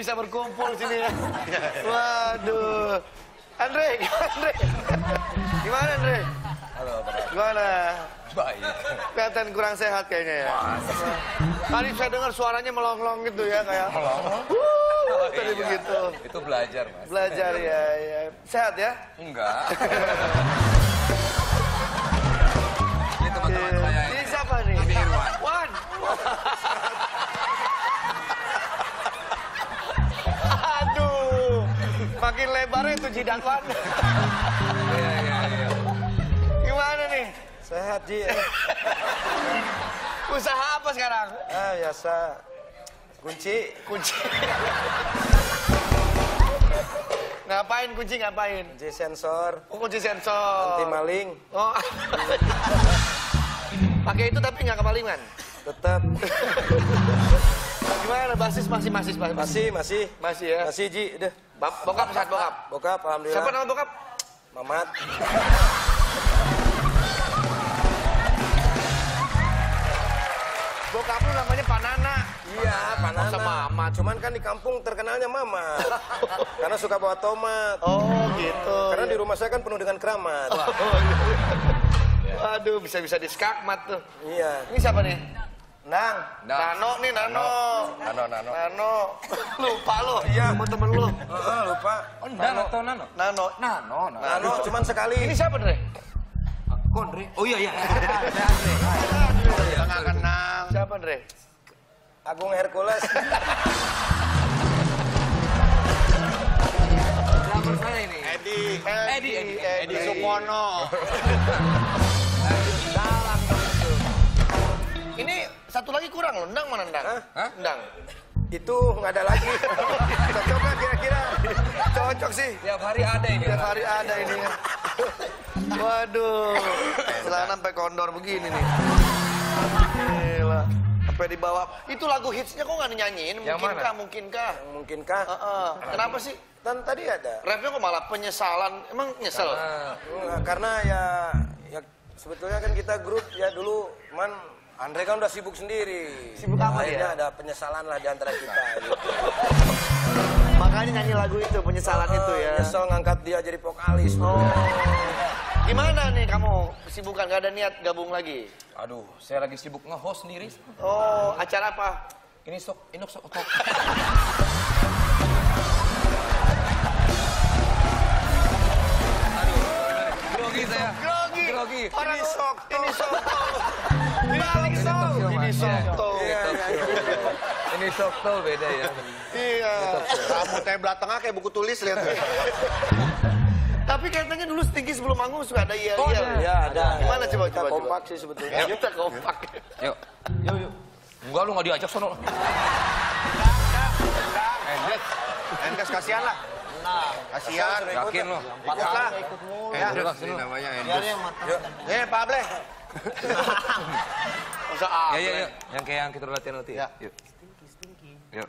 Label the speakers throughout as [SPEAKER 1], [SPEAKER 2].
[SPEAKER 1] bisa berkumpul sini ya. Waduh. Andre, Andre. Gimana Andre?
[SPEAKER 2] Halo, Pak.
[SPEAKER 1] Gimana?
[SPEAKER 2] Baik.
[SPEAKER 1] Kelihatan kurang sehat kayaknya ya. Tadi saya dengar suaranya melonglong gitu ya kayak. Wuh, tadi
[SPEAKER 2] Iya.
[SPEAKER 1] begitu.
[SPEAKER 2] Itu belajar, Mas.
[SPEAKER 1] Belajar ya, ya. Sehat ya?
[SPEAKER 2] Enggak.
[SPEAKER 1] Wan.
[SPEAKER 2] Iya, iya, iya.
[SPEAKER 1] Gimana nih?
[SPEAKER 3] Sehat Ji.
[SPEAKER 1] Usaha apa sekarang?
[SPEAKER 3] Ah biasa. Kunci.
[SPEAKER 1] Kunci. ngapain kunci ngapain?
[SPEAKER 3] Kunci sensor.
[SPEAKER 1] Oh, kunci sensor.
[SPEAKER 3] Anti maling.
[SPEAKER 1] Oh. Pakai itu tapi nggak kemalingan.
[SPEAKER 3] Tetap.
[SPEAKER 1] Gimana basis masih masih masih
[SPEAKER 3] Masih masih.
[SPEAKER 1] masih ya.
[SPEAKER 3] Masih Ji. Udah.
[SPEAKER 1] Bap- Bokap sehat bokap.
[SPEAKER 3] Bokap alhamdulillah.
[SPEAKER 1] Siapa nama bokap?
[SPEAKER 3] Mamat.
[SPEAKER 1] Bokap lu namanya Panana.
[SPEAKER 3] Iya, Panana.
[SPEAKER 1] Masa Mamat?
[SPEAKER 3] Cuman kan di kampung terkenalnya Mamat. Karena suka bawa tomat.
[SPEAKER 1] Oh gitu.
[SPEAKER 3] Karena di rumah saya kan penuh dengan keramat.
[SPEAKER 1] Waduh, bisa-bisa diskakmat tuh.
[SPEAKER 3] Iya.
[SPEAKER 1] Ini siapa nih? Nang.
[SPEAKER 2] Nang.
[SPEAKER 1] Nano nih, Nano.
[SPEAKER 2] Nano, Nano.
[SPEAKER 1] Nano. Lupa lo. Iya. Sama temen lu.
[SPEAKER 3] Ah, lupa.
[SPEAKER 2] Oh, Nano atau Nano?
[SPEAKER 1] Nano.
[SPEAKER 2] Nano, Nano.
[SPEAKER 3] Nano cuman sekali.
[SPEAKER 1] Ini siapa, Dre?
[SPEAKER 2] Kondre. Oh iya, iya.
[SPEAKER 1] Nggak kenal. Siapa, Dre?
[SPEAKER 3] Agung Hercules.
[SPEAKER 2] Drummer saya ini.
[SPEAKER 1] Edi.
[SPEAKER 2] Edi, Edi.
[SPEAKER 1] Edi Sumono. Satu lagi kurang loh. Ndang mana Ndang?
[SPEAKER 2] Hah?
[SPEAKER 1] Ndang.
[SPEAKER 3] Itu nggak ada lagi. Cocok nggak kira-kira?
[SPEAKER 1] Cocok sih.
[SPEAKER 2] Tiap hari ada ini.
[SPEAKER 1] Tiap hari ada ini ya. Waduh, celana sampai kondor begini nih. Gila. Sampai di bawah. Itu lagu hitsnya kok nggak dinyanyiin?
[SPEAKER 2] Yang
[SPEAKER 1] Mungkinkah?
[SPEAKER 2] mana?
[SPEAKER 1] Mungkinkah?
[SPEAKER 3] Mungkinkah?
[SPEAKER 1] Heeh. Kenapa sih?
[SPEAKER 3] Dan tadi ada.
[SPEAKER 1] Rapnya kok malah penyesalan? Emang nyesel?
[SPEAKER 3] Enggak, karena ya sebetulnya kan kita grup ya dulu, man Andre kan udah sibuk sendiri.
[SPEAKER 1] Sibuk apa dia?
[SPEAKER 3] ada penyesalan lah di antara kita. Gitu.
[SPEAKER 1] Makanya nyanyi lagu itu, penyesalan itu ya.
[SPEAKER 3] Nyesel ngangkat dia jadi vokalis.
[SPEAKER 1] Oh. Gimana nih kamu kesibukan? Gak ada niat gabung lagi?
[SPEAKER 2] Aduh, saya lagi sibuk nge-host sendiri.
[SPEAKER 1] Oh, acara apa?
[SPEAKER 2] Ini sok, ini sok, sok. Grogi saya.
[SPEAKER 1] Grogi. Orang
[SPEAKER 3] Ini sok.
[SPEAKER 1] Ini sok. Balik sok. Ini sok.
[SPEAKER 3] Iya, iya, iya.
[SPEAKER 2] Ini sok tuh beda ya.
[SPEAKER 1] Iya. Rambutnya belah tengah kayak buku tulis lihat. Tapi katanya dulu Stinky sebelum manggung suka ada iya
[SPEAKER 2] Oh,
[SPEAKER 1] iya.
[SPEAKER 2] ada.
[SPEAKER 3] Ya, ada.
[SPEAKER 1] Gimana coba coba coba.
[SPEAKER 3] kompak sih sebetulnya.
[SPEAKER 1] Kita kompak.
[SPEAKER 2] Yuk. Yuk, yuk. Enggak, lu nggak diajak sono.
[SPEAKER 1] Endres. Endres kasihan lah. Kasihan.
[SPEAKER 2] Yakin lo.
[SPEAKER 1] Patah.
[SPEAKER 2] Endres ini namanya Endres.
[SPEAKER 1] Eh, ya, Pak Ableh. Masa
[SPEAKER 2] Ya, ya, Yang kayak yang kita latihan nanti
[SPEAKER 1] ya. ya.
[SPEAKER 2] Yuk. Yuk.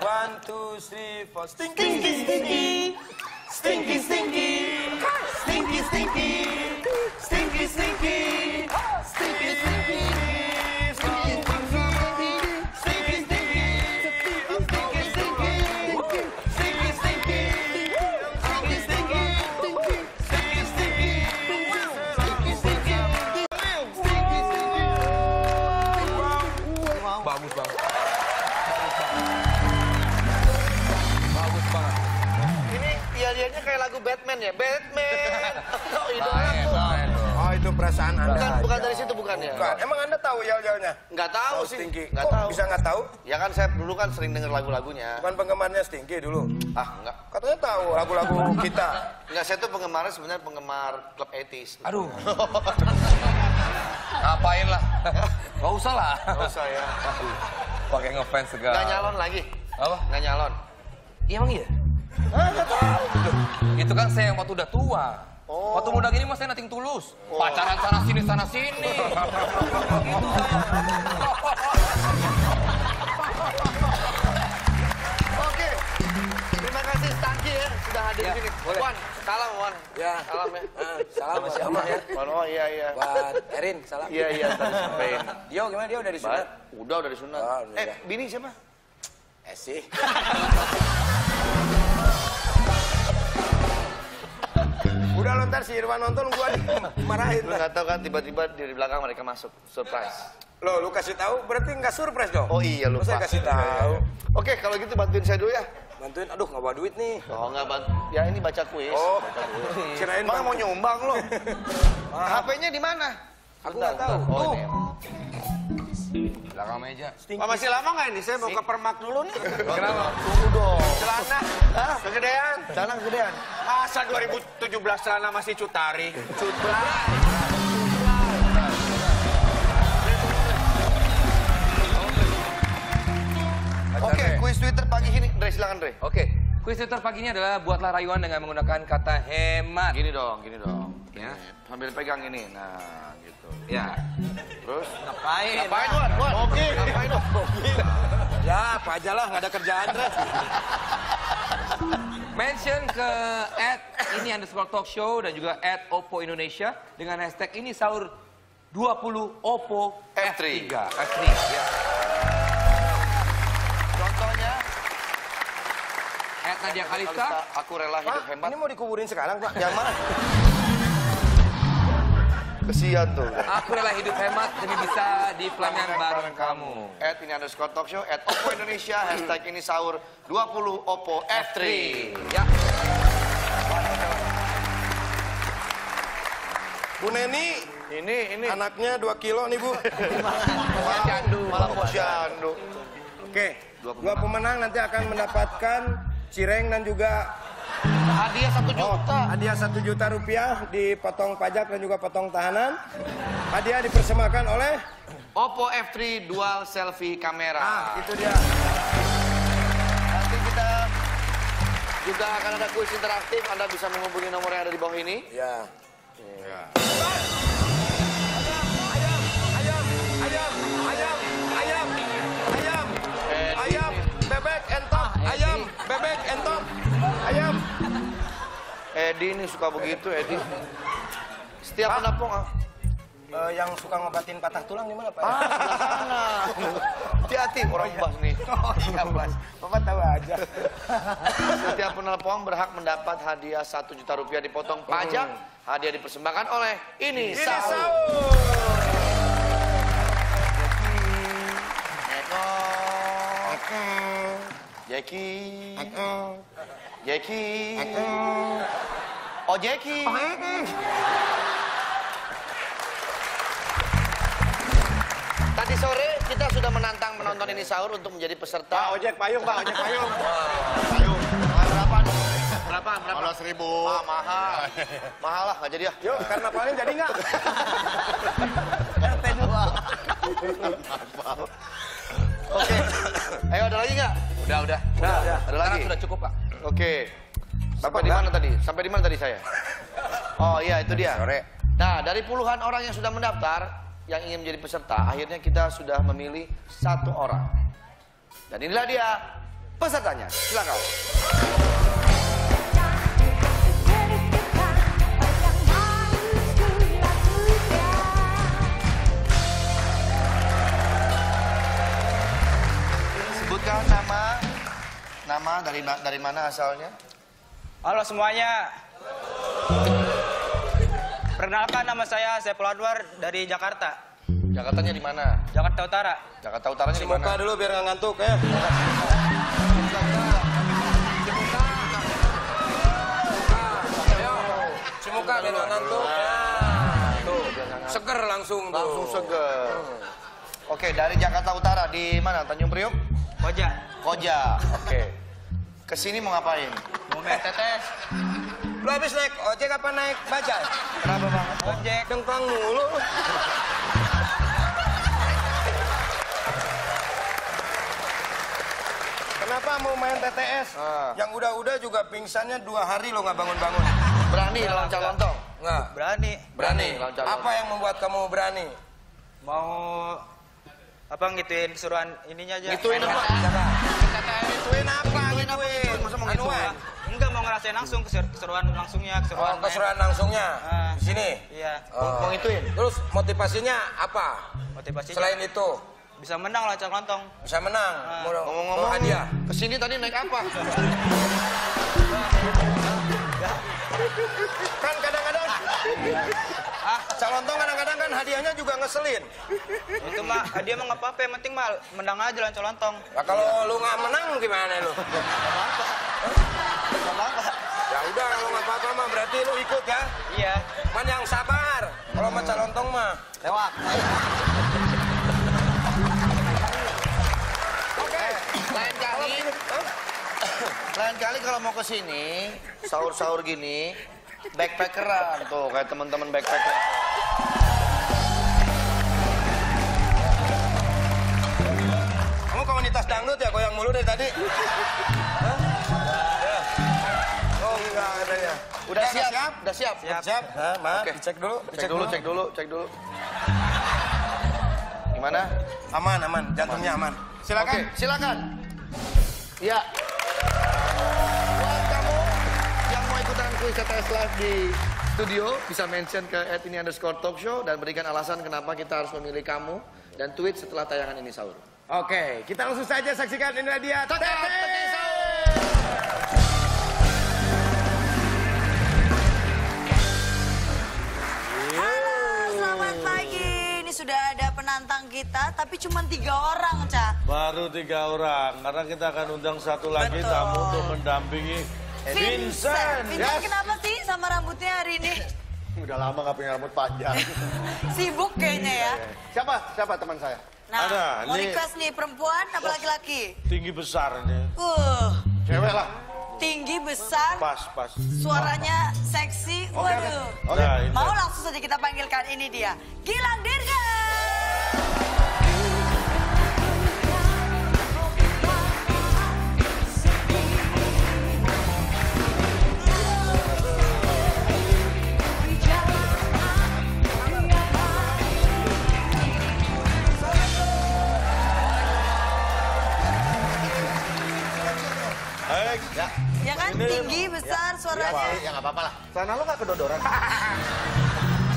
[SPEAKER 3] One, two, three, four. Stinky,
[SPEAKER 4] stinky, stinky. Stinky, stinky. Stinky, stinky. Stinky, stinky. Stinky, stinky.
[SPEAKER 1] Batman ya. Batman. Oh, idola.
[SPEAKER 3] Oh, itu perasaan Anda.
[SPEAKER 1] Bukan, bukan dari situ bukan ya?
[SPEAKER 3] Bukan. Emang Anda tahu yel-yelnya?
[SPEAKER 1] Nggak tahu
[SPEAKER 3] Oh,
[SPEAKER 1] sih.
[SPEAKER 3] Stinky.
[SPEAKER 1] Nggak tahu.
[SPEAKER 3] bisa nggak tahu?
[SPEAKER 1] Ya kan saya dulu kan sering denger lagu-lagunya.
[SPEAKER 3] Bukan penggemarnya Stinky dulu.
[SPEAKER 1] Ah, enggak.
[SPEAKER 3] Katanya tahu lagu-lagu kita.
[SPEAKER 1] Enggak, saya tuh penggemarnya sebenarnya penggemar klub 80s.
[SPEAKER 2] Aduh. Ngapain lah? Gak usah lah.
[SPEAKER 1] Nggak usah ya.
[SPEAKER 2] Pakai ngefans segala.
[SPEAKER 1] Nggak nyalon lagi.
[SPEAKER 2] Apa?
[SPEAKER 1] Nggak nyalon.
[SPEAKER 2] Iya emang iya? Itu kan saya yang waktu udah tua.
[SPEAKER 1] Oh.
[SPEAKER 2] Waktu muda gini mah saya nating tulus. Pacaran sana sini sana sini. gitu
[SPEAKER 1] Oke. Terima kasih Stanky ya sudah hadir di sini.
[SPEAKER 2] boleh.
[SPEAKER 1] Wan, salam Wan.
[SPEAKER 3] Ya.
[SPEAKER 1] Salam ya.
[SPEAKER 3] Ah, salam sama siapa ya?
[SPEAKER 1] Wan, oh iya iya.
[SPEAKER 3] Buat Erin, salam.
[SPEAKER 1] Iya iya tadi sampein.
[SPEAKER 3] Dio gimana? Dia udah
[SPEAKER 1] Ba-
[SPEAKER 3] disunat?
[SPEAKER 1] Udah udah disunat.
[SPEAKER 3] Oh, udah.
[SPEAKER 1] eh, bini siapa?
[SPEAKER 3] Eh lo ntar si Irwan nonton gua marahin.
[SPEAKER 1] Lu nggak tahu kan tiba-tiba di belakang mereka masuk surprise.
[SPEAKER 3] Lo lu kasih tahu berarti nggak surprise dong?
[SPEAKER 1] Oh iya lupa.
[SPEAKER 3] Masa kasih tahu?
[SPEAKER 1] Oke kalau gitu bantuin saya dulu ya.
[SPEAKER 3] Bantuin, aduh nggak bawa duit nih.
[SPEAKER 1] Oh nggak bantu. Ya ini baca kuis.
[SPEAKER 3] Oh, kirain
[SPEAKER 1] Emang
[SPEAKER 3] bang-
[SPEAKER 1] mau nyumbang lo? HP-nya di mana?
[SPEAKER 3] Aku nggak tahu.
[SPEAKER 1] Oh
[SPEAKER 3] Tuh.
[SPEAKER 2] Belakang meja.
[SPEAKER 1] Oh, masih lama nggak ini? Saya mau ke permak dulu nih.
[SPEAKER 2] Kenapa?
[SPEAKER 1] Tunggu dong.
[SPEAKER 5] Celana,
[SPEAKER 1] Hah?
[SPEAKER 5] kegedean.
[SPEAKER 1] Celana kegedean.
[SPEAKER 5] Masa 2017 celana masih cutari?
[SPEAKER 1] Oke, kuis Twitter pagi ini. Dre, silakan Dre.
[SPEAKER 2] Oke, kuis Twitter pagi ini adalah buatlah rayuan dengan menggunakan kata hemat.
[SPEAKER 1] Gini dong, gini dong.
[SPEAKER 2] Ya.
[SPEAKER 1] Sambil pegang ini. Nah, gitu.
[SPEAKER 2] Ya.
[SPEAKER 1] Terus?
[SPEAKER 3] Ngapain?
[SPEAKER 1] Ngapain, Wan? Wan? Oke. Ngapain, Wan?
[SPEAKER 3] Ya, apa aja lah, nggak ada kerjaan.
[SPEAKER 2] Mention ke at ini underscore talk show dan juga at Oppo Indonesia dengan hashtag ini sahur 20 Oppo
[SPEAKER 1] F3.
[SPEAKER 2] F3. F3. Ya.
[SPEAKER 1] Contohnya,
[SPEAKER 2] Ed Nadia Kalista.
[SPEAKER 1] Kalista, aku rela hidup
[SPEAKER 3] Pak,
[SPEAKER 1] hemat.
[SPEAKER 3] ini mau dikuburin sekarang, Pak. Yang mana?
[SPEAKER 1] Kesian tuh.
[SPEAKER 2] Aku rela hidup hemat demi bisa di pelaminan bareng kamu.
[SPEAKER 1] At ini underscore talk show, at Oppo Indonesia, hashtag ini sahur 20 Oppo F3.
[SPEAKER 2] Ya.
[SPEAKER 3] Bu Neni,
[SPEAKER 1] Ini, ini.
[SPEAKER 3] anaknya 2 kilo nih, Bu.
[SPEAKER 2] Posyandu.
[SPEAKER 1] Malah posyandu.
[SPEAKER 3] Oke, dua pemenang nanti akan mendapatkan cireng dan juga
[SPEAKER 1] Hadiah satu juta.
[SPEAKER 3] hadiah satu juta rupiah dipotong pajak dan juga potong tahanan. Hadiah dipersembahkan oleh
[SPEAKER 1] Oppo F3 dual selfie kamera.
[SPEAKER 3] Ah, itu dia.
[SPEAKER 1] Nanti kita juga akan ada kuis interaktif. Anda bisa menghubungi nomor yang ada di bawah ini.
[SPEAKER 3] Ya.
[SPEAKER 1] Eh,
[SPEAKER 3] Ayam, bebek, entok, ayam, bebek, entok, ayam.
[SPEAKER 1] Edi ini suka begitu, Edi. Setiap penapung, ah.
[SPEAKER 3] Eh, yang suka ngobatin patah tulang di mana, Pak?
[SPEAKER 1] Ah, sana. Hati-hati orang bas nih.
[SPEAKER 3] Oh, iya, Mas. Bapak tahu aja.
[SPEAKER 1] Setiap penelpon berhak mendapat hadiah satu juta rupiah dipotong pajak. Hadiah dipersembahkan oleh ini,
[SPEAKER 3] Ini
[SPEAKER 1] Saul.
[SPEAKER 3] sahur.
[SPEAKER 1] Jeki. Jeki. Oh Jeki. Tadi sore kita sudah menantang penonton ini sahur untuk menjadi peserta.
[SPEAKER 5] Pak ojek payung, Pak ojek payung.
[SPEAKER 1] Payung. Berapa? Berapa? Berapa?
[SPEAKER 5] Malas ribu.
[SPEAKER 1] Ah, mahal. mahal lah, nggak jadi ya.
[SPEAKER 3] Yuk, karena paling jadi nggak?
[SPEAKER 1] RT 2. Oke. Ayo ada lagi nggak?
[SPEAKER 2] Udah, udah.
[SPEAKER 1] Udah, ada
[SPEAKER 2] Sekarang
[SPEAKER 1] lagi?
[SPEAKER 2] sudah cukup, Pak.
[SPEAKER 1] Oke. Sampai di mana tadi? Sampai di mana tadi saya? Oh iya itu dia. Nah dari puluhan orang yang sudah mendaftar, yang ingin menjadi peserta, akhirnya kita sudah memilih satu orang. Dan inilah dia pesertanya. Silakan. Nama dari ma- dari mana asalnya?
[SPEAKER 6] Halo semuanya. Perkenalkan nama saya Saiful Anwar dari Jakarta.
[SPEAKER 1] Jakartanya di mana?
[SPEAKER 6] Jakarta Utara.
[SPEAKER 1] Jakarta Utaranya di mana?
[SPEAKER 3] dulu biar nggak ngantuk ya. Cimuka biar nggak ngantuk. Ya. Tuh, seger langsung tuh.
[SPEAKER 1] Langsung seger. Oke, dari Jakarta Utara di mana? Tanjung Priok?
[SPEAKER 6] Koja.
[SPEAKER 1] Koja. Oke. Ke sini mau ngapain?
[SPEAKER 6] Mau main tetes.
[SPEAKER 3] Lu habis naik ojek apa naik bajai?
[SPEAKER 1] Kenapa bang?
[SPEAKER 6] Ojek.
[SPEAKER 3] Dengkang mulu. Kenapa mau main TTS?
[SPEAKER 1] Ah.
[SPEAKER 3] Yang udah-udah juga pingsannya dua hari lo nggak bangun-bangun.
[SPEAKER 1] Berani lawan calontong?
[SPEAKER 3] Nggak.
[SPEAKER 6] Berani.
[SPEAKER 1] Berani calontong.
[SPEAKER 3] Apa yang membuat kamu berani?
[SPEAKER 6] Mau apa ngituin keseruan ininya aja.
[SPEAKER 1] Gituin apa?
[SPEAKER 3] Gituin apa? Gituin.
[SPEAKER 1] Masa mau
[SPEAKER 3] Anuan.
[SPEAKER 1] gituin?
[SPEAKER 6] Enggak mau ngerasain langsung keser- keseruan langsungnya,
[SPEAKER 3] Oh,
[SPEAKER 6] keseruan. main.
[SPEAKER 3] keseruan langsungnya
[SPEAKER 6] Ah.
[SPEAKER 3] di sini.
[SPEAKER 6] Iya.
[SPEAKER 3] Oh.
[SPEAKER 1] Mau ngituin?
[SPEAKER 3] Terus motivasinya apa?
[SPEAKER 6] Motivasinya
[SPEAKER 3] Selain itu
[SPEAKER 6] bisa menang lawan lontong.
[SPEAKER 3] bisa menang. Mau, mau
[SPEAKER 1] Ngomong-ngomong,
[SPEAKER 3] hadiah.
[SPEAKER 1] ke sini tadi naik apa?
[SPEAKER 3] Kan kadang-kadang ah, calontong kadang-kadang kan hadiahnya juga ngeselin.
[SPEAKER 6] Itu mah dia mah nggak apa-apa, yang penting mah menang aja lawan lontong.
[SPEAKER 3] Nah, kalau lu nggak menang gimana lu? Ya udah kalau nggak apa-apa mah berarti lu ikut ya.
[SPEAKER 6] Iya.
[SPEAKER 3] Man yang sabar. Kalau sama calontong mah lewat. Oke.
[SPEAKER 1] Lain kali, lain kali kalau mau ke sini, sahur-sahur gini, backpackeran tuh kayak teman-teman backpacker.
[SPEAKER 3] Kamu komunitas dangdut ya goyang mulu dari tadi? Hah? Ya. Oh enggak katanya.
[SPEAKER 1] Udah siap? Udah siap?
[SPEAKER 6] Siap.
[SPEAKER 3] Siap? Ma,
[SPEAKER 1] Oke.
[SPEAKER 3] dicek dulu.
[SPEAKER 1] Cek dulu, cek dulu, cek dulu. Gimana?
[SPEAKER 3] Aman, aman. Jantungnya aman. Silakan.
[SPEAKER 1] Oke, silakan. Ya. TTS Live di studio bisa mention ke at ini underscore talk show dan berikan alasan kenapa kita harus memilih kamu dan tweet setelah tayangan ini sahur.
[SPEAKER 3] Oke, kita langsung saja saksikan inilah dia.
[SPEAKER 1] Tete.
[SPEAKER 7] Halo, selamat pagi. Ini sudah ada penantang kita, tapi cuma tiga orang, Cak.
[SPEAKER 8] Baru tiga orang, karena kita akan undang satu lagi
[SPEAKER 7] Betul.
[SPEAKER 8] tamu untuk mendampingi Vincent.
[SPEAKER 7] Vincent kenapa sih sama rambutnya hari ini?
[SPEAKER 3] Udah lama gak punya rambut panjang.
[SPEAKER 7] Sibuk kayaknya ya.
[SPEAKER 3] siapa? Siapa teman saya?
[SPEAKER 7] Nah,
[SPEAKER 8] Ada,
[SPEAKER 7] mau
[SPEAKER 8] ini-
[SPEAKER 7] request nih perempuan apa laki-laki?
[SPEAKER 8] Tinggi besar ini.
[SPEAKER 7] Uh,
[SPEAKER 3] Cewek lah.
[SPEAKER 7] tinggi besar,
[SPEAKER 8] Pas, pas.
[SPEAKER 7] suaranya seksi. Waduh.
[SPEAKER 3] Oke.
[SPEAKER 8] Nah, ini.
[SPEAKER 7] Mau langsung saja kita panggilkan ini dia, Gilang Dirga. Tinggi besar suaranya.
[SPEAKER 3] Ya nggak apa-apa lah. Sana lu nggak kedodoran.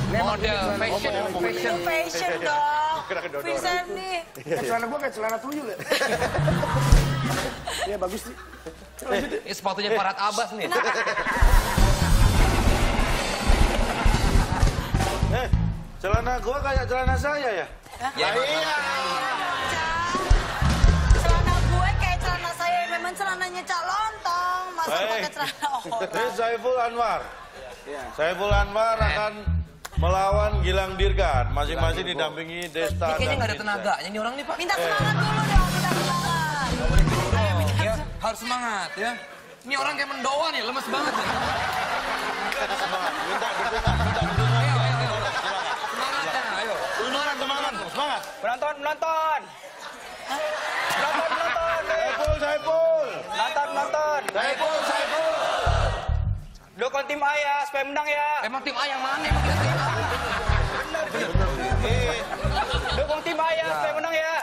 [SPEAKER 2] Model, fashion, fashion.
[SPEAKER 7] Fashion dong. Vincent nih.
[SPEAKER 3] celana gua kayak celana tuyul ya. Iya bagus sih.
[SPEAKER 2] Ini sepatunya Farhat Abbas nih.
[SPEAKER 8] Eh, celana gua kayak celana saya ya?
[SPEAKER 2] Ya, iya.
[SPEAKER 7] Cak, celana gue kayak celana saya memang celananya Cak
[SPEAKER 8] Baik.
[SPEAKER 7] pakai celana orang
[SPEAKER 8] Ini Saiful Anwar. Saiful Anwar akan melawan Gilang Dirgan. Masing-masing didampingi Desta
[SPEAKER 2] Ini kayaknya nggak ada tenaganya nih orang nih, Pak.
[SPEAKER 7] minta semangat dulu dong minta semangat
[SPEAKER 2] Ya, harus semangat ya. Ini orang kayak mendoan ya, lemes banget nih.
[SPEAKER 8] Semangat, minta dukungan, minta dukungan.
[SPEAKER 2] Ayo, ayo, ayo.
[SPEAKER 8] Semangat, semangat, semangat.
[SPEAKER 6] Penonton. Penonton, penonton.
[SPEAKER 8] Saiful, Saiful.
[SPEAKER 6] Penonton, penonton.
[SPEAKER 8] Saiful, Saiful.
[SPEAKER 6] Dukung tim ayah supaya menang ya.
[SPEAKER 2] Emang tim A yang mana? Emang kita tim A.
[SPEAKER 6] Dukung tim ayah supaya menang ya.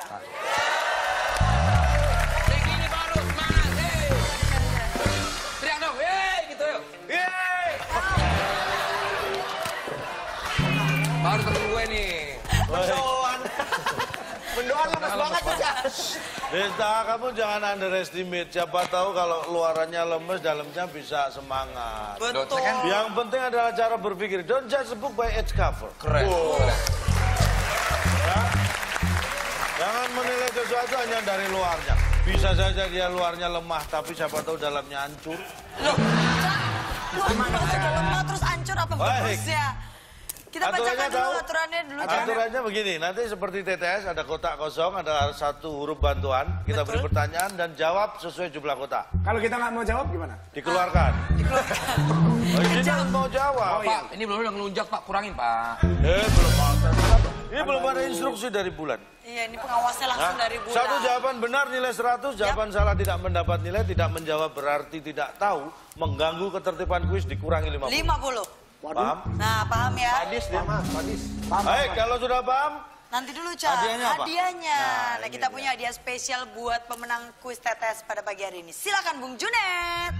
[SPEAKER 6] Mendoan lemes banget ya.
[SPEAKER 8] Desta, kamu jangan underestimate. Siapa tahu kalau luarannya lemes, dalamnya bisa semangat.
[SPEAKER 7] betul
[SPEAKER 8] Yang penting adalah cara berpikir. Don't judge a book by its cover.
[SPEAKER 2] Keren.
[SPEAKER 8] Ya. Jangan menilai sesuatu hanya dari luarnya. Bisa saja dia luarnya lemah, tapi siapa tahu dalamnya hancur.
[SPEAKER 7] Cak, lu udah lemah terus hancur apa
[SPEAKER 8] Baik.
[SPEAKER 7] bagusnya kita
[SPEAKER 8] Aturannya
[SPEAKER 7] bacakan dulu
[SPEAKER 8] tahu?
[SPEAKER 7] aturannya dulu Cak.
[SPEAKER 8] Aturannya begini, nanti seperti TTS ada kotak kosong, ada satu huruf bantuan. Kita beri pertanyaan dan jawab sesuai jumlah kotak.
[SPEAKER 3] Kalau kita nggak mau jawab gimana?
[SPEAKER 8] Dikeluarkan. Oh, ini jangan mau jawab.
[SPEAKER 2] Pak, ini belum udah ngelunjak, Pak. Kurangin, Pak.
[SPEAKER 8] Eh, belum ada. Ini belum ada instruksi dari bulan.
[SPEAKER 7] iya ini pengawasnya langsung
[SPEAKER 8] Hah?
[SPEAKER 7] dari bulan
[SPEAKER 8] Satu jawaban benar nilai 100, jawaban salah tidak mendapat nilai, tidak menjawab berarti tidak tahu, mengganggu ketertiban kuis dikurangi 50.
[SPEAKER 7] 50
[SPEAKER 8] Paham?
[SPEAKER 7] nah paham ya
[SPEAKER 3] Padis dia. Padis.
[SPEAKER 8] Baik, kalau sudah paham,
[SPEAKER 7] Nanti dulu, Cak.
[SPEAKER 8] Hadiahnya apa?
[SPEAKER 7] Hadiahnya.
[SPEAKER 8] Nah,
[SPEAKER 7] Nah, kita
[SPEAKER 8] dia.
[SPEAKER 7] punya hadiah spesial buat pemenang kuis tetes pada pagi hari ini. Silakan Bung Junet.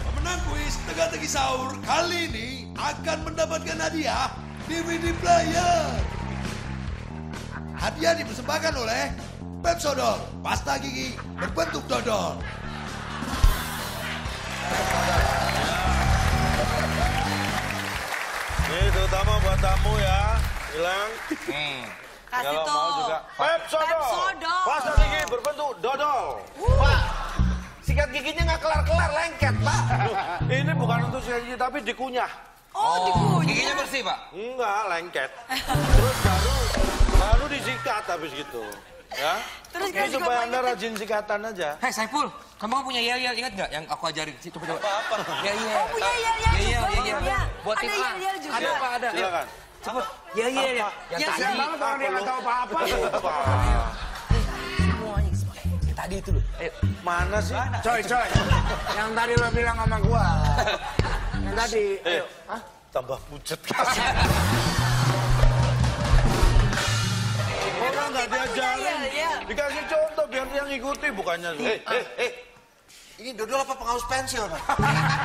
[SPEAKER 9] Pemenang kuis Teka-Teki Sahur kali ini akan mendapatkan hadiah DVD player. Hadiah dipersembahkan oleh Pepsodol, pasta gigi berbentuk dodol.
[SPEAKER 8] Ini terutama buat tamu ya, bilang.
[SPEAKER 2] Nih.
[SPEAKER 7] Kasih
[SPEAKER 8] Kalau
[SPEAKER 7] tuh.
[SPEAKER 8] mau juga Pepsodol.
[SPEAKER 7] Pepsodol.
[SPEAKER 8] Pasta gigi berbentuk dodol.
[SPEAKER 1] Pak, sikat giginya nggak kelar-kelar, lengket, Pak.
[SPEAKER 8] Ini bukan untuk sikat gigi tapi dikunyah.
[SPEAKER 7] Oh, dikunyah.
[SPEAKER 2] Giginya bersih, Pak.
[SPEAKER 8] Enggak, lengket. Terus baru baru disikat habis gitu. Ya.
[SPEAKER 7] Terus
[SPEAKER 8] Ini
[SPEAKER 7] kan juga
[SPEAKER 8] supaya Anda
[SPEAKER 7] yang-
[SPEAKER 8] rajin sikatan aja.
[SPEAKER 2] Hei, Saiful. Kamu punya yel-yel, ingat nggak yang aku ajarin? Sih, coba, coba. Apa? Yel-yel.
[SPEAKER 7] Oh, punya yel-yel juga,
[SPEAKER 2] Yel-yel,
[SPEAKER 7] punya.
[SPEAKER 2] Buat
[SPEAKER 7] Ada
[SPEAKER 2] tim A.
[SPEAKER 7] yel-yel juga.
[SPEAKER 2] Ada, Pak, ada.
[SPEAKER 8] Silakan.
[SPEAKER 2] Cepet. Yel-yel ya. Yang tadi.
[SPEAKER 3] Orang dia nggak tahu apa-apa.
[SPEAKER 2] Semuanya, semuanya. Yang tadi itu loh. Ayo.
[SPEAKER 8] Mana sih?
[SPEAKER 3] Coy, coy. Yang tadi lo bilang sama gua. Yang tadi.
[SPEAKER 8] Eh,
[SPEAKER 3] Ayo. Hah?
[SPEAKER 8] tambah pucet nggak
[SPEAKER 7] Tiba-tiba
[SPEAKER 8] diajarin,
[SPEAKER 7] yel-yel.
[SPEAKER 8] dikasih contoh biar dia ngikuti bukannya. Eh, eh, eh.
[SPEAKER 1] Ini dodol apa pengaus pensil, Pak?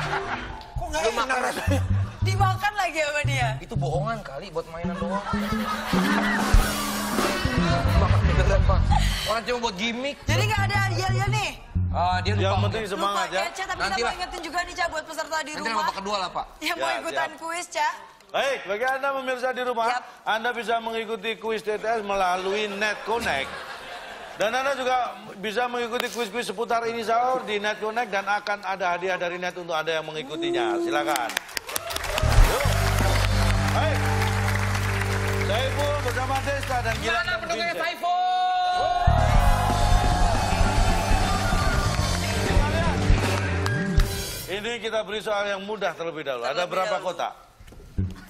[SPEAKER 3] Kok
[SPEAKER 9] nggak enak rasanya.
[SPEAKER 7] Dimakan lagi sama dia.
[SPEAKER 2] Itu bohongan kali buat mainan doang. Makan beneran, Pak. Orang cuma buat gimmick.
[SPEAKER 7] Jadi nggak ada hadiah-hadiah nih.
[SPEAKER 2] Ah, dia lupa.
[SPEAKER 8] Yang penting
[SPEAKER 7] Lupa
[SPEAKER 8] semangat ya.
[SPEAKER 7] ya, Ca, tapi
[SPEAKER 2] Nanti
[SPEAKER 7] kita mau ingetin juga nih, Ca, buat peserta di
[SPEAKER 2] Nanti
[SPEAKER 7] rumah.
[SPEAKER 2] babak kedua lah, Pak.
[SPEAKER 7] Yang mau
[SPEAKER 8] Ya,
[SPEAKER 7] ikutan
[SPEAKER 8] siap.
[SPEAKER 7] kuis, Ca.
[SPEAKER 8] Baik, bagi Anda pemirsa di rumah,
[SPEAKER 7] Yap.
[SPEAKER 8] Anda bisa mengikuti kuis TTS melalui Net Connect. Dan Anda juga bisa mengikuti kuis-kuis seputar ini sahur di Net Connect dan akan ada hadiah dari Net untuk Anda yang mengikutinya. Silakan. Yuk. Baik. Saiful bersama Desta dan Gilang
[SPEAKER 2] Gimana
[SPEAKER 8] dan
[SPEAKER 2] pendukungnya. Saiful?
[SPEAKER 8] Ini kita beri soal yang mudah terlebih dahulu. Ada
[SPEAKER 7] Terlebih
[SPEAKER 8] berapa
[SPEAKER 7] dahulu.
[SPEAKER 8] kotak?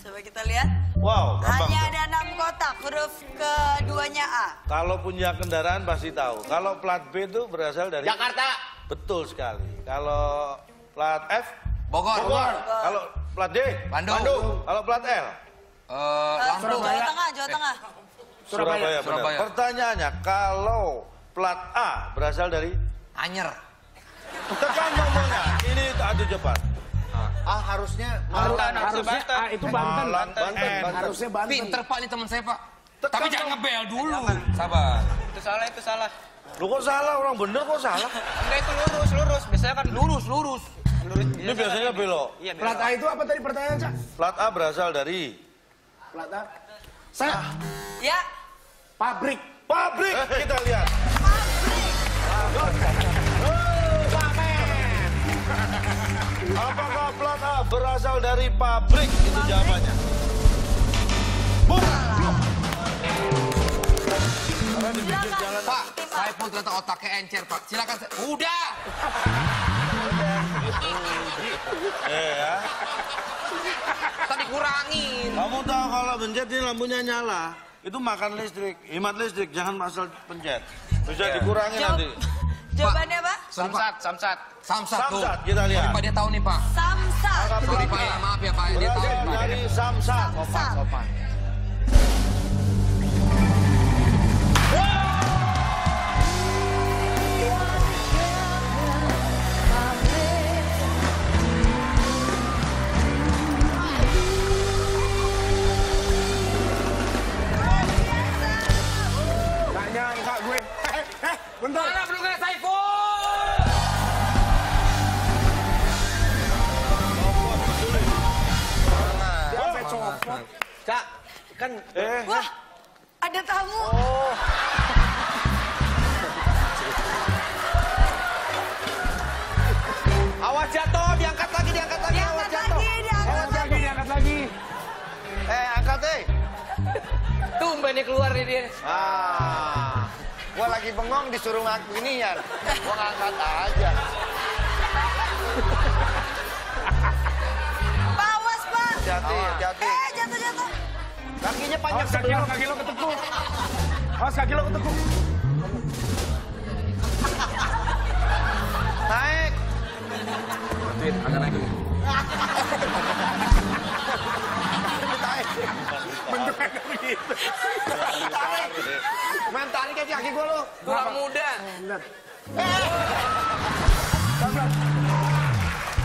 [SPEAKER 7] Coba kita lihat.
[SPEAKER 8] Wow, gampang.
[SPEAKER 7] Hanya
[SPEAKER 8] tuh.
[SPEAKER 7] ada enam kotak, huruf keduanya A.
[SPEAKER 8] Kalau punya kendaraan pasti tahu. Kalau plat B itu berasal dari
[SPEAKER 2] Jakarta.
[SPEAKER 8] Betul sekali. Kalau plat F
[SPEAKER 2] Bogor.
[SPEAKER 8] Kalau plat D
[SPEAKER 2] Bandung.
[SPEAKER 8] Kalau plat L
[SPEAKER 2] Eh,
[SPEAKER 7] Eh,
[SPEAKER 2] Lampung.
[SPEAKER 7] Jawa Tengah, Jawa Tengah.
[SPEAKER 8] Surabaya. benar.
[SPEAKER 2] Surabaya.
[SPEAKER 8] Pertanyaannya, kalau plat A berasal dari
[SPEAKER 2] Anyer.
[SPEAKER 8] tekan nomornya. Ini adu cepat.
[SPEAKER 3] Ah harusnya
[SPEAKER 2] Banten.
[SPEAKER 10] Harusnya ah, itu Banten.
[SPEAKER 8] Banten. Banten.
[SPEAKER 9] Harusnya Banten.
[SPEAKER 2] Pinter, Pak, ini teman saya, Pak.
[SPEAKER 8] Tekan
[SPEAKER 2] Tapi jangan ngebel dulu. Sabar.
[SPEAKER 6] Itu salah, itu salah.
[SPEAKER 8] Lu kok salah orang bener kok salah?
[SPEAKER 6] Enggak itu lurus, lurus. Biasanya kan
[SPEAKER 2] Lurus, lurus.
[SPEAKER 6] lurus.
[SPEAKER 8] Ini biasanya belok.
[SPEAKER 6] Iya,
[SPEAKER 9] Plat A itu apa tadi pertanyaan, Cak?
[SPEAKER 8] Plat A berasal dari
[SPEAKER 9] Plat A. Saya
[SPEAKER 7] Ya,
[SPEAKER 9] pabrik.
[SPEAKER 8] pabrik. Kita lihat. Apakah plat A berasal dari pabrik? Itu jawabannya. Bukan. Karena di pinggir
[SPEAKER 7] silakan.
[SPEAKER 8] jalan
[SPEAKER 2] Pak, Saiful ternyata otaknya encer, Pak. Silakan. Sa- Udah.
[SPEAKER 8] Eh ya.
[SPEAKER 2] Tadi kurangin.
[SPEAKER 8] Kamu tahu kalau pencet ini lampunya nyala, itu makan listrik, hemat listrik, jangan asal pencet. Bisa dikurangi
[SPEAKER 7] jawab.
[SPEAKER 8] nanti.
[SPEAKER 7] Jawabannya apa?
[SPEAKER 2] Samsat, samsat. Samsat, tuh.
[SPEAKER 8] Samsat, kita lihat.
[SPEAKER 2] Pak, dia tahu nih, Pak.
[SPEAKER 7] Samsat.
[SPEAKER 2] Sorry, Pak, ya. Maaf ya, Pak. Dia tahu, Pak.
[SPEAKER 8] dari samsat.
[SPEAKER 7] Samsat.
[SPEAKER 9] Gue. Eh, eh, bentar.
[SPEAKER 2] Mana pendukungnya
[SPEAKER 3] kan
[SPEAKER 8] Eh,
[SPEAKER 7] Wah, ada tamu.
[SPEAKER 3] awas jatuh, diangkat lagi, diangkat lagi, awas
[SPEAKER 7] Diangkat
[SPEAKER 3] jatuh.
[SPEAKER 7] lagi, diangkat
[SPEAKER 9] Angkat lagi, diangkat lagi.
[SPEAKER 3] Eh, angkat eh.
[SPEAKER 6] Tumben nih keluar nih dia.
[SPEAKER 3] Ah, gua lagi bengong disuruh ngaku inian. Gua ngangkat aja. Kakinya panjang
[SPEAKER 9] Awas kaki lo, kaki lo ketekuk. Awas kaki lo ketekuk.
[SPEAKER 3] Naik.
[SPEAKER 2] Duit, agak naik.
[SPEAKER 3] Main tarik aja kaki gua lu.
[SPEAKER 2] Kurang muda.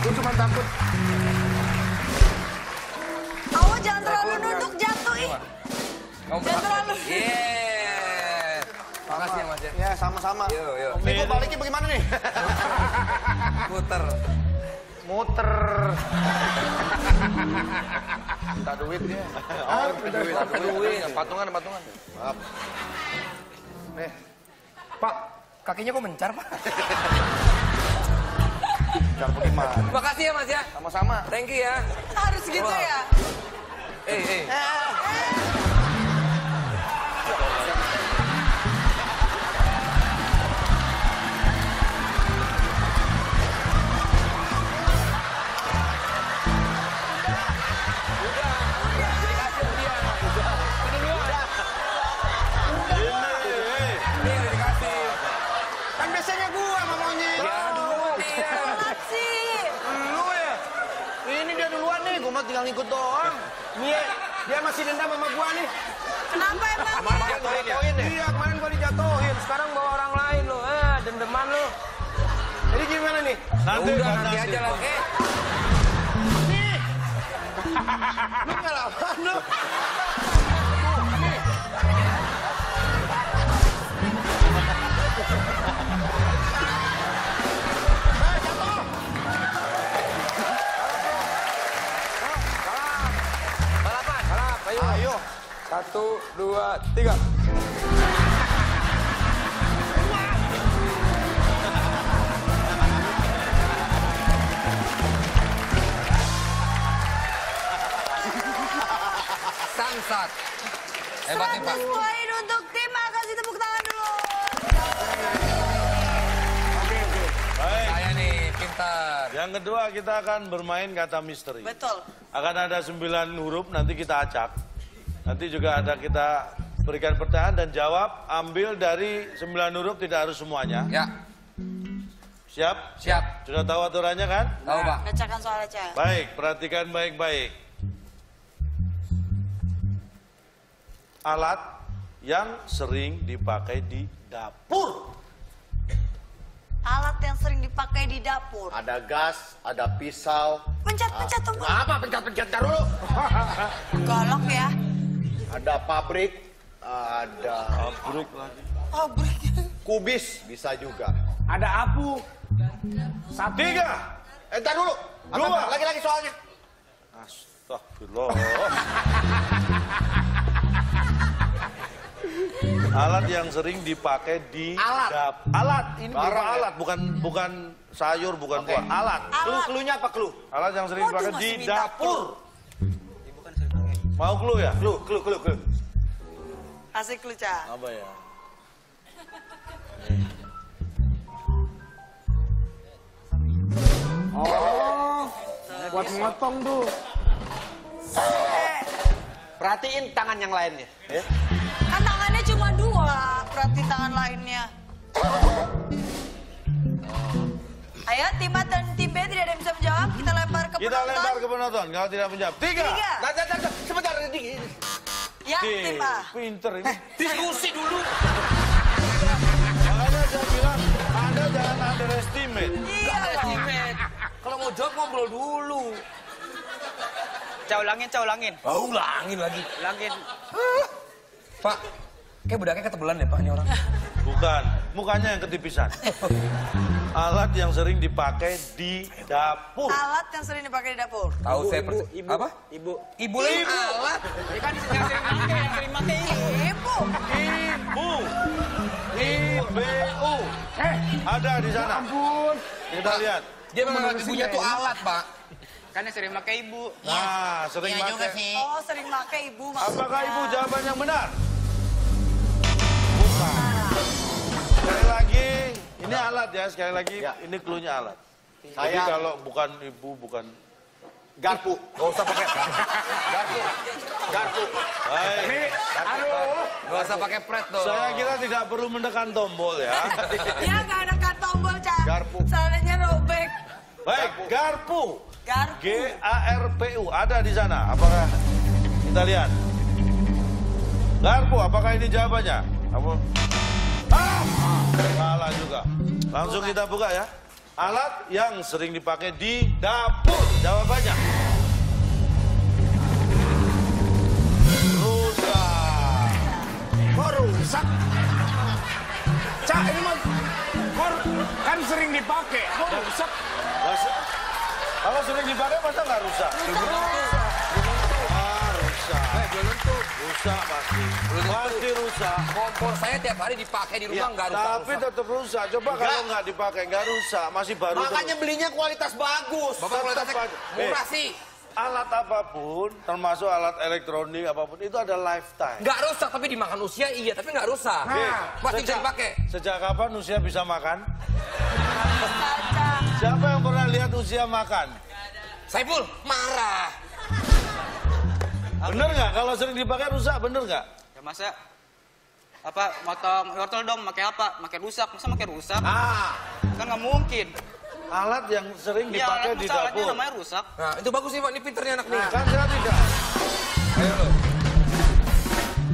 [SPEAKER 9] Gue cuma takut.
[SPEAKER 2] Kamu
[SPEAKER 7] Jangan terlalu.
[SPEAKER 2] Yeah. Makasih ya, Mas ya.
[SPEAKER 3] Ya, sama-sama.
[SPEAKER 2] Yuk, yuk.
[SPEAKER 3] Ini gua baliknya bagaimana nih?
[SPEAKER 2] Puter.
[SPEAKER 3] Muter. Minta duit dia.
[SPEAKER 1] Oh, minta duit, minta duit. Patungan, patungan. Maaf.
[SPEAKER 3] Nih,
[SPEAKER 2] Pak, kakinya kok mencar, Pak?
[SPEAKER 3] cara bagaimana?
[SPEAKER 2] Makasih ya, Mas ya.
[SPEAKER 3] Sama-sama.
[SPEAKER 2] Thank you ya.
[SPEAKER 7] Harus gitu ya.
[SPEAKER 2] Eh, eh. Ini
[SPEAKER 3] tinggal ngikut doang.
[SPEAKER 9] Nih, dia masih dendam sama gua nih.
[SPEAKER 7] Kenapa emang?
[SPEAKER 3] Kemarin gua jatuhin deh.
[SPEAKER 9] Iya, kemarin gua dijatuhin. Sekarang bawa orang lain lo. Ah, dendeman lo. Jadi gimana nih?
[SPEAKER 8] nanti
[SPEAKER 2] Udah nanti
[SPEAKER 8] nanti.
[SPEAKER 2] aja lah. Eh,
[SPEAKER 7] Nih,
[SPEAKER 3] Lu ngalah apaan lu?
[SPEAKER 2] Satu, dua, tiga. Samsat. Hebat nih, Pak.
[SPEAKER 7] Poin untuk tim. Kasih tepuk tangan dulu.
[SPEAKER 8] Baik.
[SPEAKER 2] Saya nih pintar.
[SPEAKER 8] Yang kedua kita akan bermain kata misteri.
[SPEAKER 7] Betul.
[SPEAKER 8] Akan ada sembilan huruf, nanti kita acak. Nanti juga ada kita berikan pertanyaan dan jawab, ambil dari sembilan huruf, tidak harus semuanya.
[SPEAKER 2] Ya,
[SPEAKER 8] Siap?
[SPEAKER 2] siap.
[SPEAKER 8] Sudah tahu aturannya kan?
[SPEAKER 2] Tahu, Pak.
[SPEAKER 7] Bacakan soal aja.
[SPEAKER 8] Baik, perhatikan baik-baik. Alat yang sering dipakai di dapur.
[SPEAKER 7] Alat yang sering dipakai di dapur.
[SPEAKER 3] Ada gas, ada pisau,
[SPEAKER 7] Pencet, pencet tombol.
[SPEAKER 3] apa pencet-pencet dulu.
[SPEAKER 7] Golok ya.
[SPEAKER 3] Ada pabrik, ada
[SPEAKER 8] Buruk lagi.
[SPEAKER 7] Break.
[SPEAKER 3] kubis bisa juga.
[SPEAKER 5] Ada apu.
[SPEAKER 8] Tiga.
[SPEAKER 3] Eh, ntar dulu.
[SPEAKER 8] Dua.
[SPEAKER 3] Lagi-lagi soalnya.
[SPEAKER 8] Astagfirullah. Alat yang sering dipakai di
[SPEAKER 3] Alat.
[SPEAKER 8] dap- Alat ini
[SPEAKER 3] Barang
[SPEAKER 8] bukan
[SPEAKER 3] ya?
[SPEAKER 8] alat, bukan bukan sayur, bukan
[SPEAKER 3] Oke.
[SPEAKER 8] buah. Alat.
[SPEAKER 3] Clue-cluenya apa clue?
[SPEAKER 8] Alat yang sering
[SPEAKER 7] Waduh,
[SPEAKER 8] dipakai di
[SPEAKER 7] minta
[SPEAKER 8] dapur. Mau clue ya?
[SPEAKER 3] Clue, clue, clue, clue.
[SPEAKER 7] Asik lu, Ca.
[SPEAKER 8] Apa ya?
[SPEAKER 5] Buat motong tuh.
[SPEAKER 3] Perhatiin tangan yang lainnya. Ya.
[SPEAKER 7] Kan tangannya cuma dua. Berarti tangan lainnya. Ayo, tim A dan tim B tidak ada yang bisa menjawab. Kita lempar ke
[SPEAKER 8] Kita
[SPEAKER 7] penonton.
[SPEAKER 8] Ke penonton. Kalau tidak menjawab. Tiga.
[SPEAKER 7] Tiga.
[SPEAKER 3] Nah, nah, nah, nah, sebentar, ini.
[SPEAKER 7] Ya, A.
[SPEAKER 8] Pinter ini.
[SPEAKER 2] Diskusi dulu.
[SPEAKER 8] Makanya saya bilang, Anda jangan underestimate.
[SPEAKER 7] Iya, Bang.
[SPEAKER 2] Estimate. Kalau mau jawab ngobrol dulu.
[SPEAKER 6] Cah ulangin, cah ulangin.
[SPEAKER 2] Oh, ulangin lagi.
[SPEAKER 6] Ulangin.
[SPEAKER 2] Pak, kayak bedaknya ketebelan deh Pak ini orang.
[SPEAKER 8] Bukan, mukanya yang ketipisan. Alat yang sering dipakai di dapur.
[SPEAKER 7] Alat yang sering dipakai di dapur.
[SPEAKER 2] Tahu saya percaya.
[SPEAKER 6] ibu.
[SPEAKER 2] Apa?
[SPEAKER 6] Ibu.
[SPEAKER 2] Ibu lah ibu.
[SPEAKER 6] Alat. Ya kan yang sering pakai, yang sering pakai ini.
[SPEAKER 7] Ibu.
[SPEAKER 8] Ibu. IBU. Ada di sana.
[SPEAKER 5] Ampun.
[SPEAKER 8] Kita lihat.
[SPEAKER 2] Dia menganggap ibunya tuh alat, Pak.
[SPEAKER 6] Kan yang sering pakai ibu.
[SPEAKER 8] Nah, sering pakai.
[SPEAKER 7] Oh, sering pakai ibu maksudnya.
[SPEAKER 8] Apakah ibu jawaban yang benar? Bukan. Sekali lagi, ini alat ya. Sekali lagi,
[SPEAKER 3] Ya.
[SPEAKER 8] ini clue-nya alat. Jadi
[SPEAKER 3] Saya-
[SPEAKER 8] kalau bukan ibu, bukan...
[SPEAKER 3] Garpu. Gak usah pakai. Garpu. Garpu.
[SPEAKER 8] Baik.
[SPEAKER 2] Gak usah pakai pret dong.
[SPEAKER 8] Saya kira tidak perlu menekan tombol ya.
[SPEAKER 7] Ya, nggak ada tombol, Ca.
[SPEAKER 3] Garpu.
[SPEAKER 7] Salahnya robek.
[SPEAKER 8] Baik, garpu.
[SPEAKER 7] Garpu.
[SPEAKER 8] G A R P U ada di sana. Apakah kita lihat? Garpu, apakah ini jawabannya? Apa? Ah, salah juga. Langsung kita buka ya. Alat yang sering dipakai di dapur. Jawabannya. Rusak.
[SPEAKER 5] Kok rusak? Cak, ini mah kok kan sering dipakai. Kok rusak?
[SPEAKER 8] Kalau sering dipakai masa nggak rusak? Rusak. Rusak pasti. Pasti rusak.
[SPEAKER 2] Kompor saya tiap hari dipakai di rumah nggak rusak.
[SPEAKER 8] Tapi tetap rusak. Coba kalau nggak dipakai nggak rusak, masih baru.
[SPEAKER 3] Makanya
[SPEAKER 8] terus.
[SPEAKER 3] belinya kualitas bagus.
[SPEAKER 2] Bapak kualitasnya
[SPEAKER 8] Tetap aja.
[SPEAKER 2] murah
[SPEAKER 8] Eh.
[SPEAKER 2] sih.
[SPEAKER 8] alat apa pun, termasuk alat elektronik apa pun itu ada lifetime.
[SPEAKER 2] Nggak rusak tapi dimakan usia iya, tapi nggak rusak.
[SPEAKER 8] Oke,
[SPEAKER 2] Pasti bisa dipakai.
[SPEAKER 8] Sejak kapan usia bisa makan? Siapa yang pernah lihat usia makan?
[SPEAKER 2] Saiful marah.
[SPEAKER 8] Bener nggak? Kalau sering dipakai rusak, bener nggak?
[SPEAKER 6] Ya masa apa motong wortel dong pakai apa? Pakai rusak. Masa pakai rusak?
[SPEAKER 8] Ah,
[SPEAKER 6] Kan nggak mungkin.
[SPEAKER 8] alat yang sering
[SPEAKER 6] Iya,
[SPEAKER 8] dipakai
[SPEAKER 6] alat
[SPEAKER 8] di
[SPEAKER 6] rusak, alatnya
[SPEAKER 8] dapur.
[SPEAKER 6] namanya rusak.
[SPEAKER 2] Nah, itu bagus sih Pak, ini pinternya anak nih.
[SPEAKER 8] Nah, kan saya tidak.
[SPEAKER 2] Ayo lo.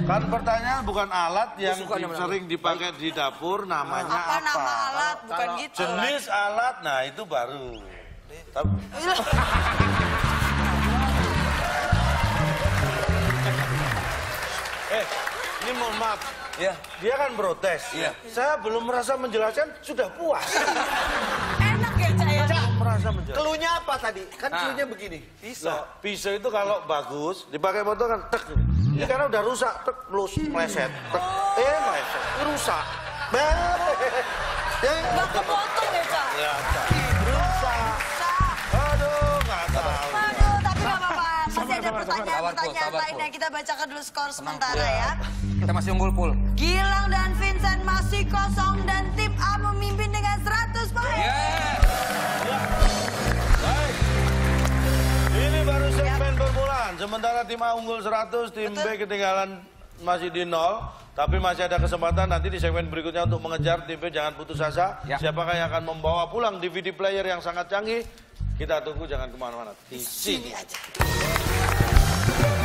[SPEAKER 8] Kan pertanyaan bukan alat yang
[SPEAKER 2] suka
[SPEAKER 8] di- sering dipakai di dapur, namanya
[SPEAKER 7] Apa
[SPEAKER 8] apa?
[SPEAKER 7] nama alat? Bukan gitu.
[SPEAKER 8] Jenis alat, nah itu baru. Tapi- Eh, ini mohon maaf.
[SPEAKER 9] Ya.
[SPEAKER 8] Dia kan protes.
[SPEAKER 9] Iya.
[SPEAKER 8] Saya belum merasa menjelaskan, sudah puas.
[SPEAKER 7] Enak ya, Cak ya?
[SPEAKER 8] Cak merasa menjelaskan.
[SPEAKER 3] Keluhnya apa tadi? Kan keluhnya begini.
[SPEAKER 8] Lah, pisau itu kalau bagus, dipakai motor kan tek. Ini karena udah rusak, tek, melus, meleset. Tek, eh, meleset. Rusak. Bah. Ya,
[SPEAKER 7] Nggak kepotong ya, Cak?
[SPEAKER 8] ya, Cak.
[SPEAKER 7] Pertanyaan-pertanyaan
[SPEAKER 2] Sabar, Pul, sabar,
[SPEAKER 7] lainnya. Kita bacakan dulu skor sementara ya.
[SPEAKER 2] Kita masih unggul pul.
[SPEAKER 7] Gilang dan Vincent masih kosong dan tim A memimpin dengan 100 poin.
[SPEAKER 2] Yeah.
[SPEAKER 8] Baik. Ini baru segmen permulaan. Sementara tim A unggul 100, tim B ketinggalan masih di nol. Tapi masih ada kesempatan nanti di segmen berikutnya untuk mengejar tim B. Jangan putus asa.
[SPEAKER 2] Ya.
[SPEAKER 8] Siapakah yang akan membawa pulang DVD player yang sangat canggih? Kita tunggu jangan ke mana-mana. Di sini.
[SPEAKER 7] Sini aja.